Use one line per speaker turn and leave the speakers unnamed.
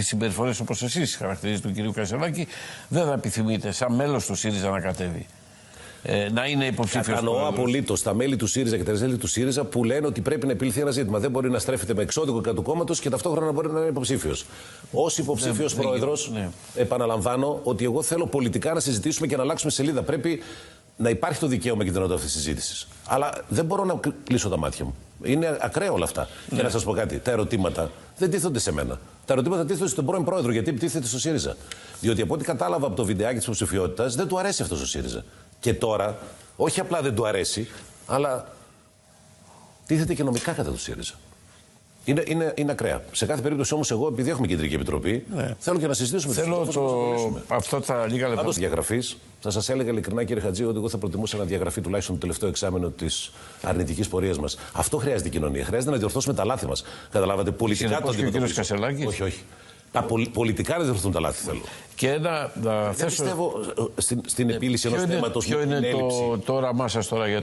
τις συμπεριφορές όπως εσείς χαρακτηρίζετε του κυρίου Κασελάκη, δεν θα επιθυμείτε σαν μέλος του ΣΥΡΙΖΑ να κατέβει. Ε, να είναι υποψήφιος.
Κατανοώ απολύτως τα μέλη του ΣΥΡΙΖΑ και τα μέλη του ΣΥΡΙΖΑ που λένε ότι πρέπει να επιληθεί ένα ζήτημα. Δεν μπορεί να στρέφεται με εξώδικο κατά του κόμματος και ταυτόχρονα να μπορεί να είναι υποψήφιος. Ω υποψήφιος πρόεδρος,
ναι.
επαναλαμβάνω ότι εγώ θέλω πολιτικά να συζητήσουμε και να αλλάξουμε σελίδα. Πρέπει να υπάρχει το δικαίωμα και τη δυνατότητα αυτής της συζήτησης. Αλλά δεν μπορώ να κλείσω τα μάτια μου. Είναι ακραία όλα αυτά. Και
Ναι.
να σας πω κάτι. Τα ερωτήματα δεν τίθονται σε μένα. Τα ερωτήματα τίθονται στον πρώην πρόεδρο γιατί επιτίθεται στο ΣΥΡΙΖΑ. Διότι από ό,τι κατάλαβα από το βιντεάκι της υποψηφιότητας δεν του αρέσει αυτό ο ΣΥΡΙΖΑ. Και τώρα, όχι απλά δεν του αρέσει, αλλά τίθεται και νομικά κατά του ΣΥΡΙΖΑ. Είναι, είναι, είναι ακραία. Σε κάθε περίπτωση όμως, εγώ, επειδή έχουμε κεντρική επιτροπή, θέλω και να συζητήσουμε
Ναι. Θέλω
τους στόχους, να
το...
προχωρήσουμε.
αυτό τα λίγα λεπτά.
Πάντως, διαγραφής, θα σας έλεγα ειλικρινά, κύριε Χατζή, ότι εγώ θα προτιμούσα να διαγραφεί τουλάχιστον το τελευταίο εξάμενο της αρνητικής πορείας μας. Αυτό χρειάζεται η κοινωνία. Χρειάζεται να διορθώσουμε τα λάθη μας. Καταλάβατε, πολιτικά
Συνεπώς
το
και ο κύριος
αντιμετωπίζω.
Κασελάκης;
Όχι, όχι. Τα πολι- πολιτικά να διορθωθούν τα λάθη θέλω.
Και ένα. Να
Δεν
θέσω...
πιστεύω ε, στην, στην επίλυση ενός
Ποιο είναι,
θέματος
ποιο
με
είναι
την έλλειψη.
το, το όραμά σα τώρα για